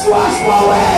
Slash poets! Sia!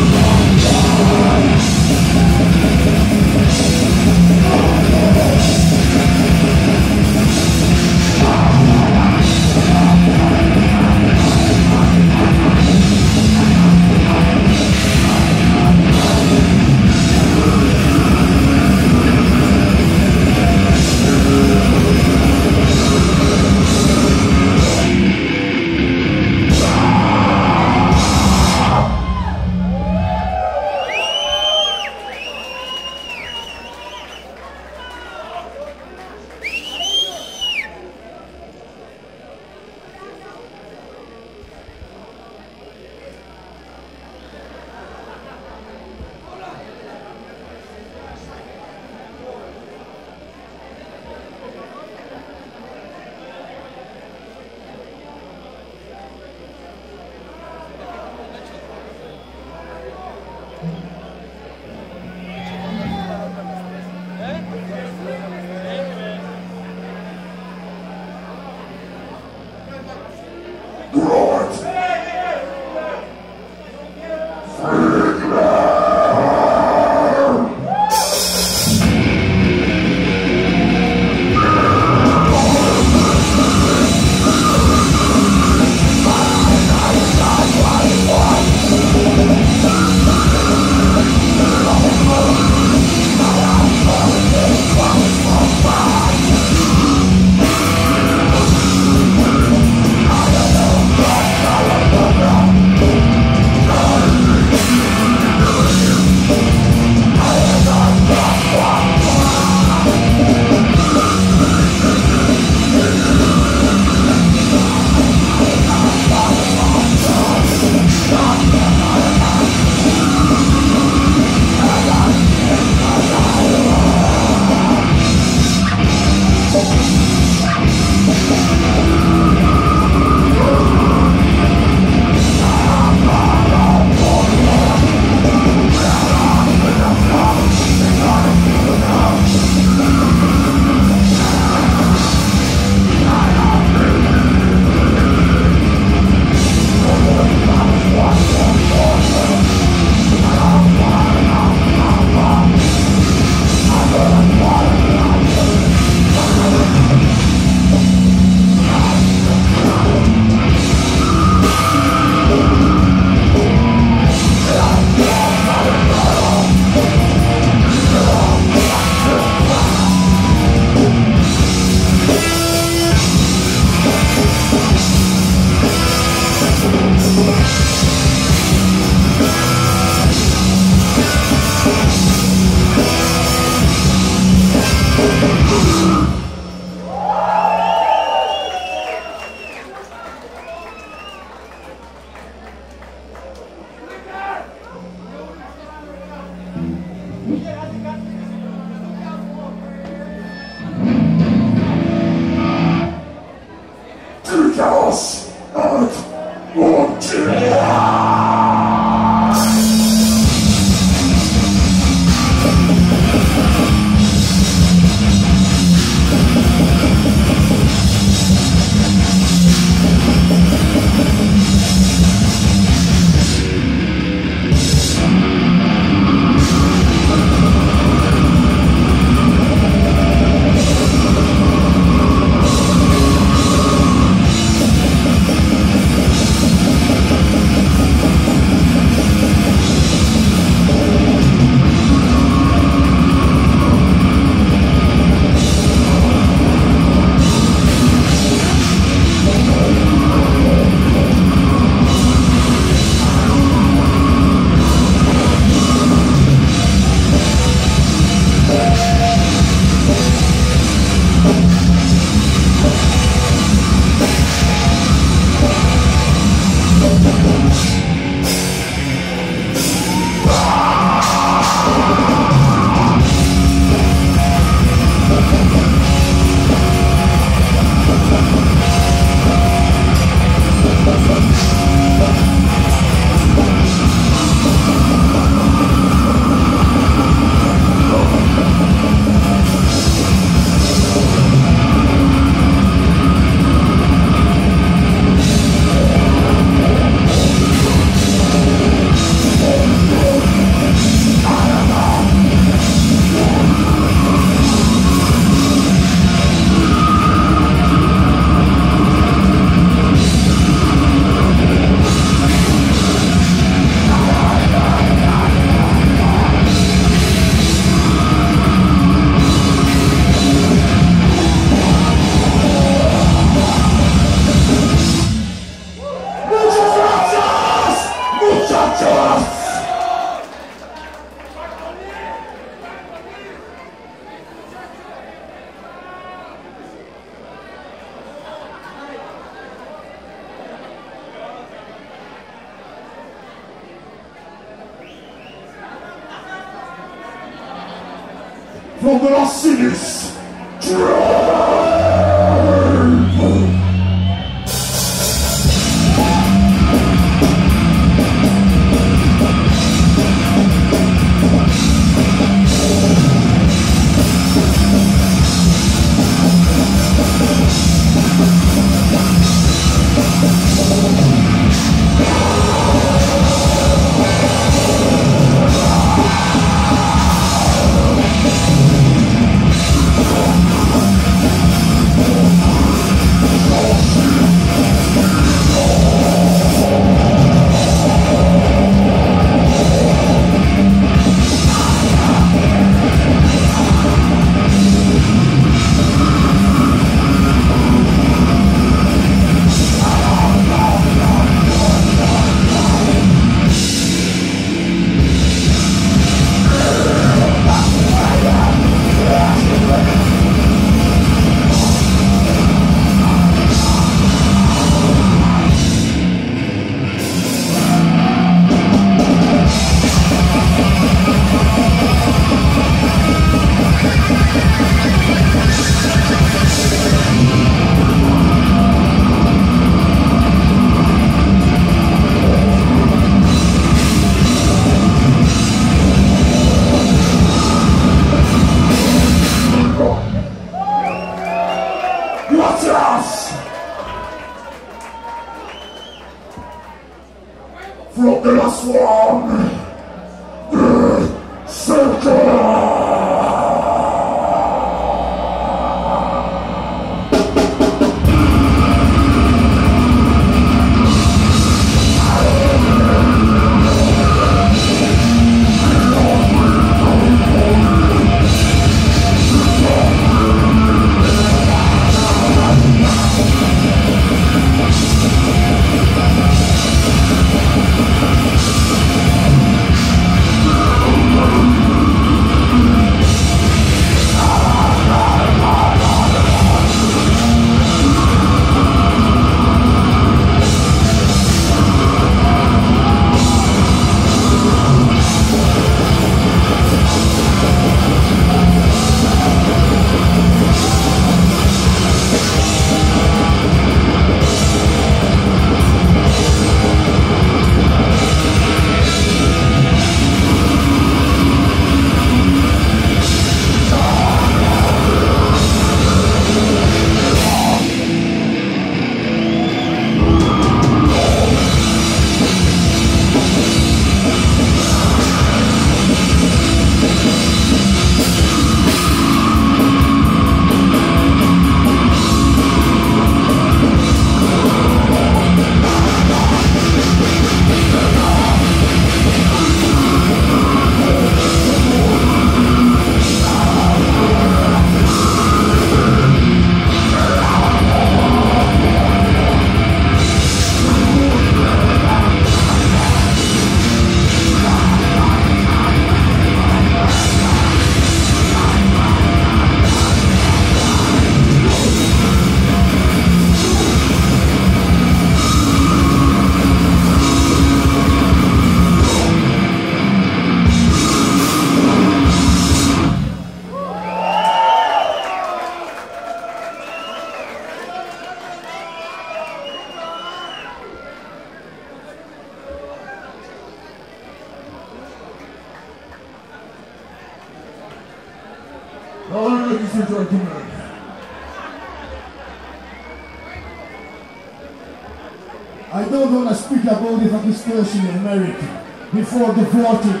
Want to speak about the situation in America before the voting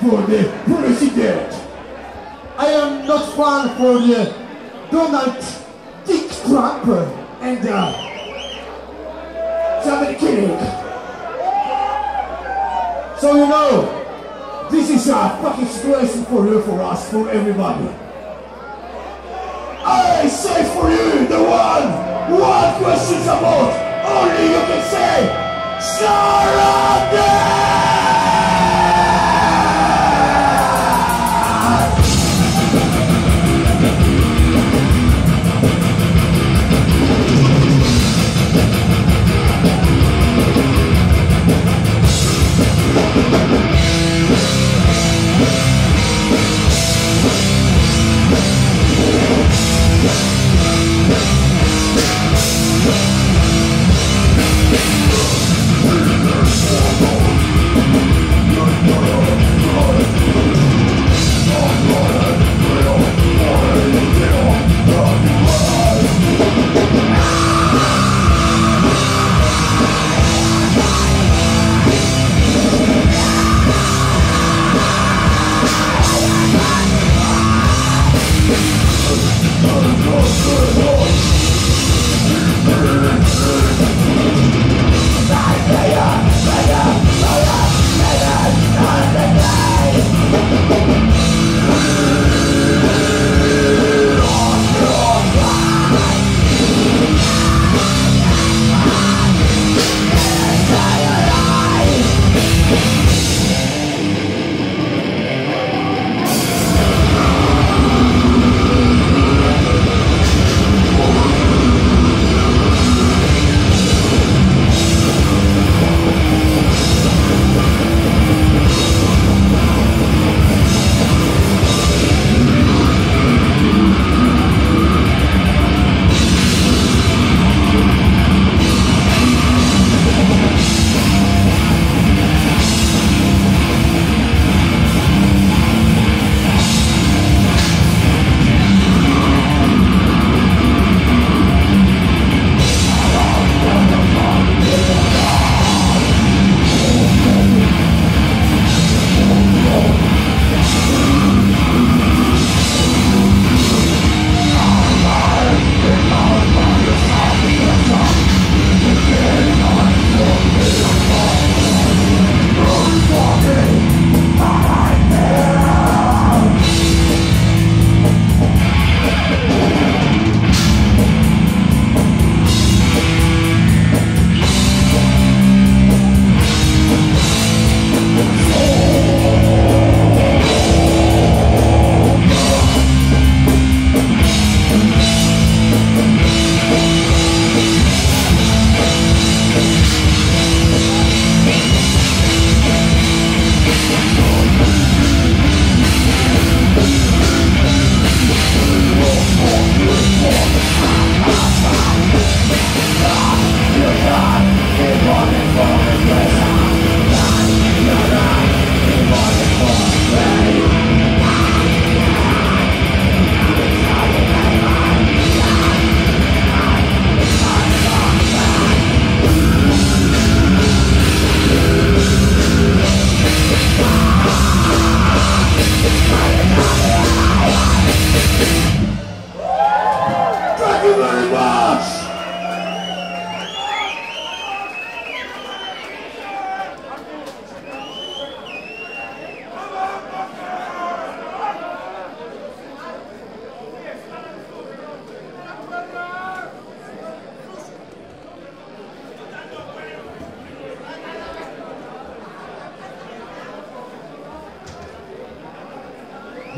for the president. I am not fan for the Donald Dick Trump and uh, killing. So you know, this is a fucking situation for you, for us, for everybody. I say for you the one, one questions about, only you can say, surrender!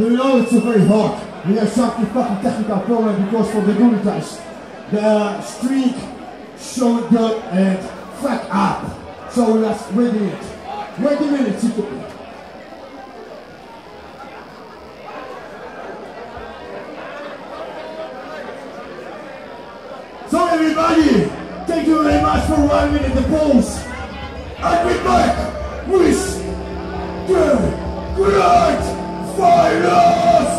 You know it's very hard? We have some fucking technical problem because for the Guritas, the streak showed good and fuck up. So let's wait a minute. Wait a minute, Chico. So everybody, thank you very much for one minute the polls. I'll be back with the great Fighters!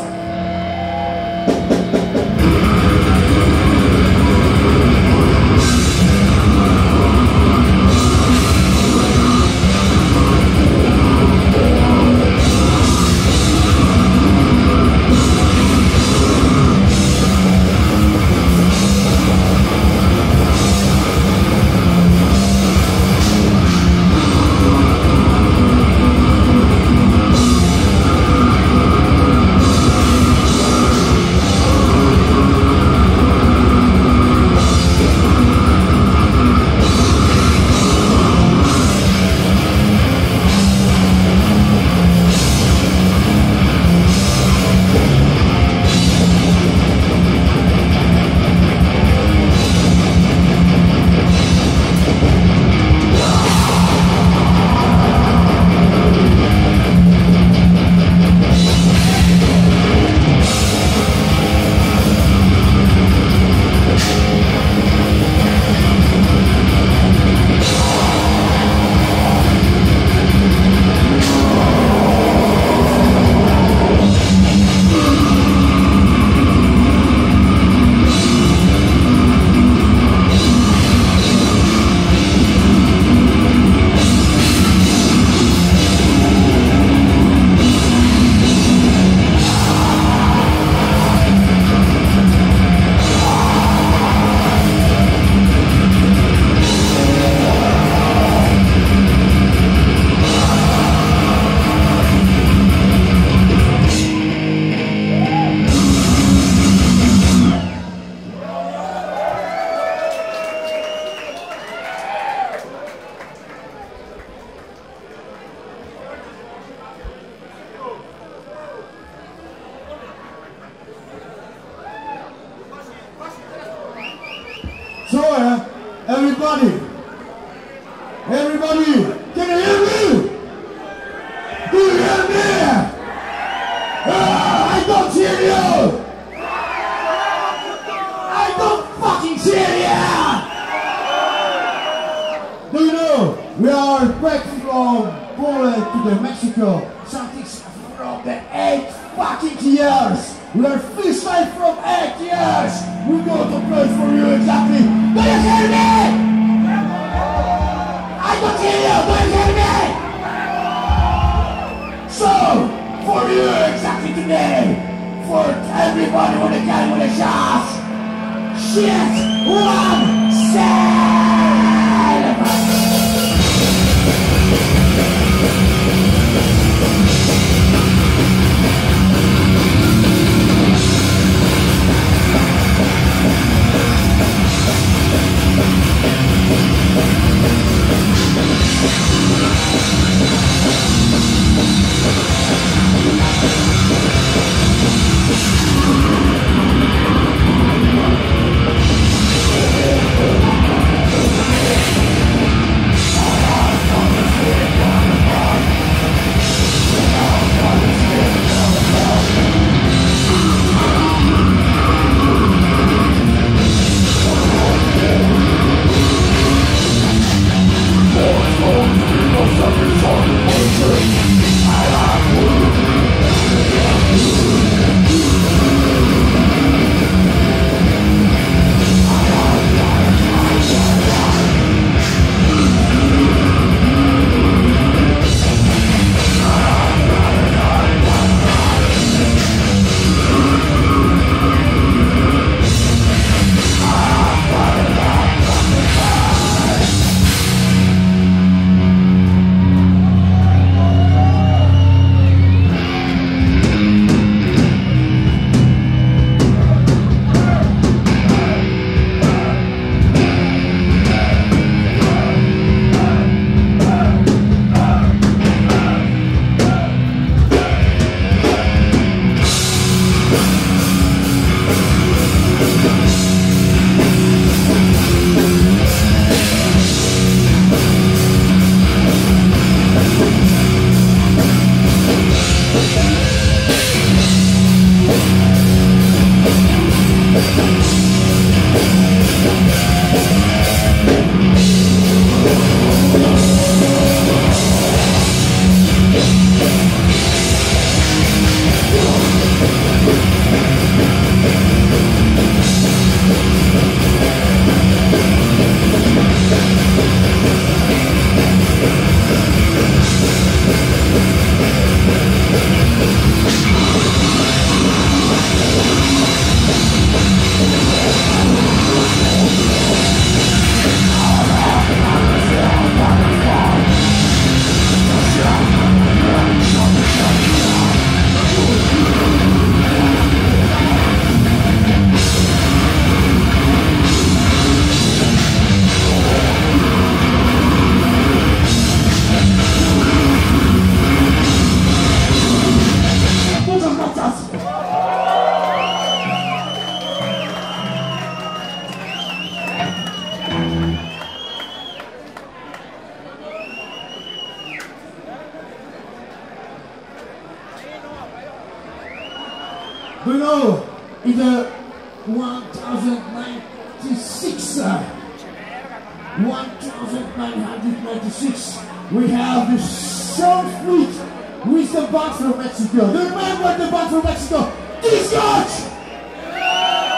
Everybody with a gun with a shot, shit, one, seven. The boxer of Mexico. The man with the boxer of Mexico? Guys!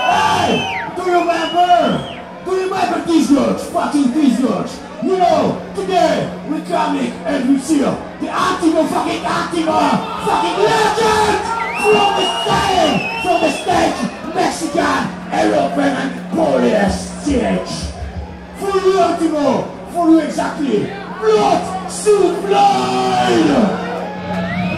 Hey! Do you remember? Do you remember guys? Fucking guys! You know, today we're coming and we see the Antimo fucking Antimo fucking legend from the stage! From the stage! Mexican, European and Polish stage! For you Antimo! For you exactly! Blood For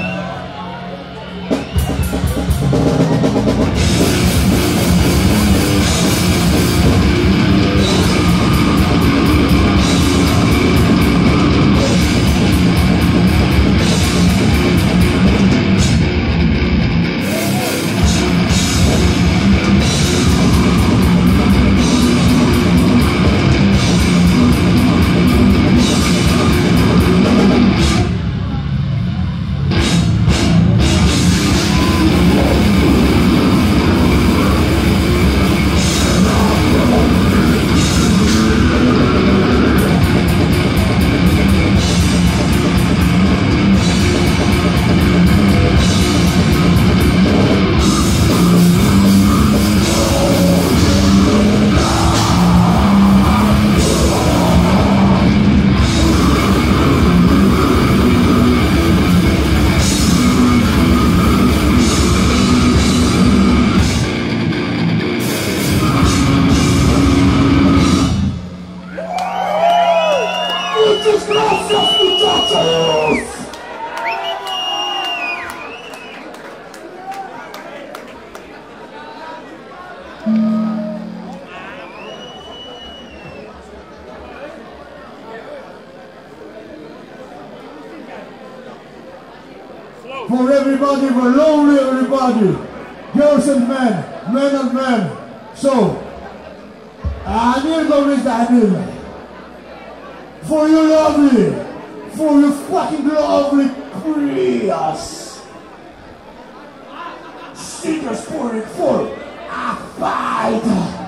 Singers for it for a fight.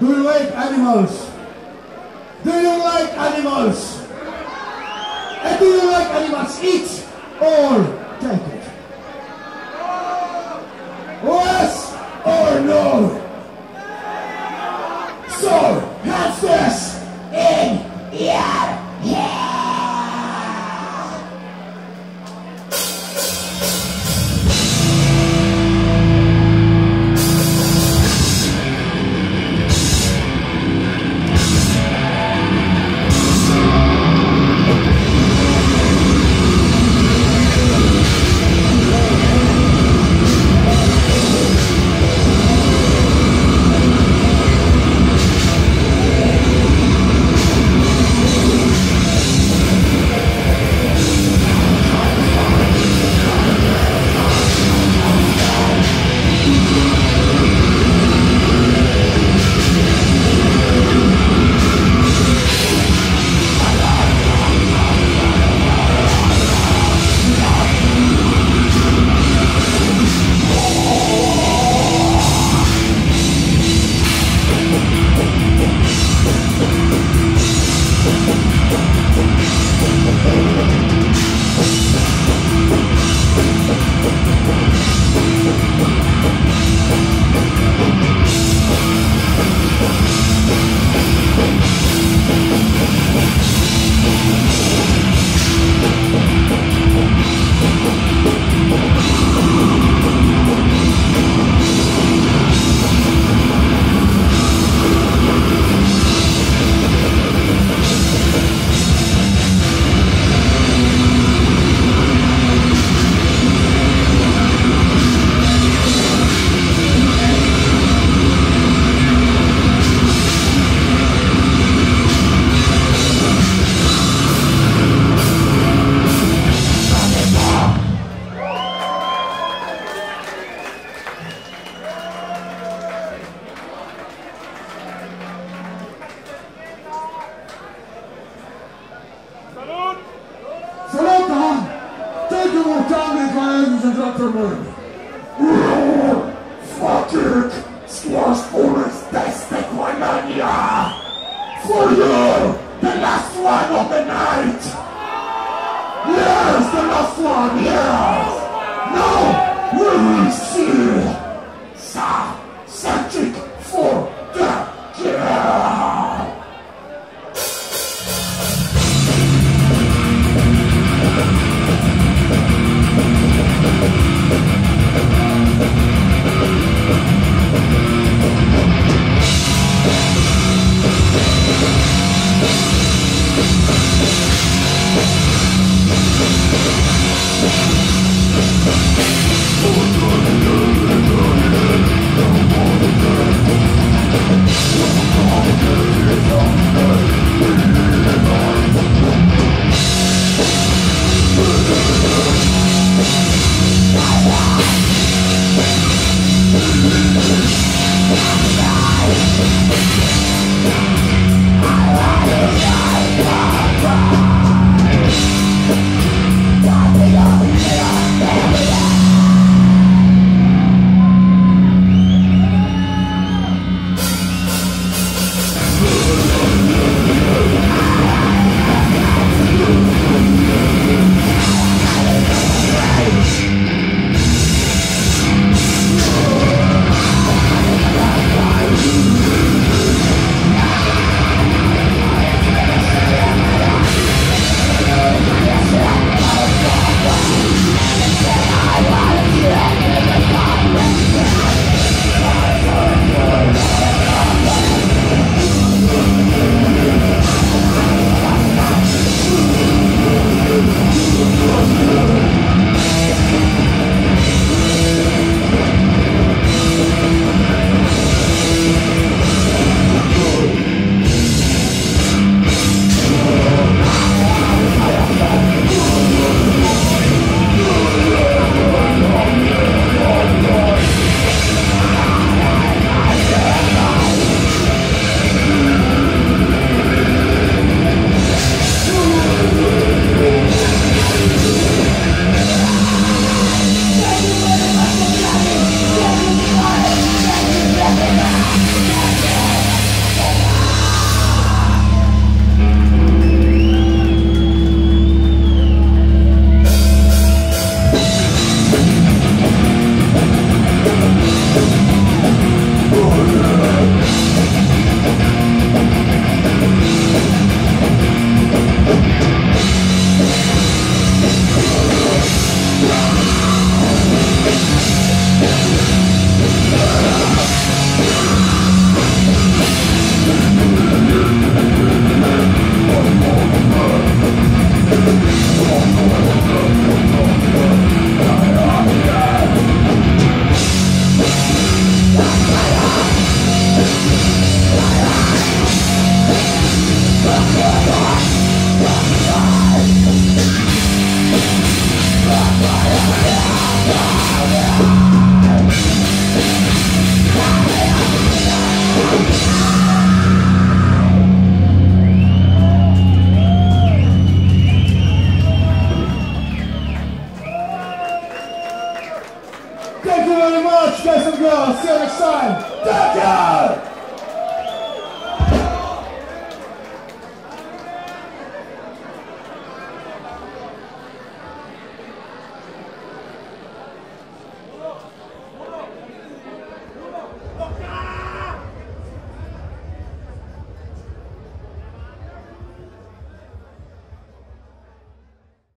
Do you like animals? Do you like animals? And do you like animals eat or